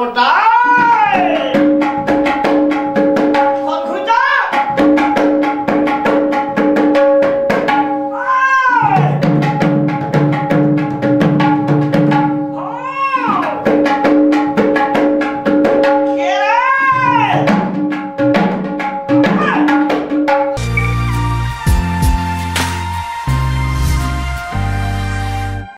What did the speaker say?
போட்டா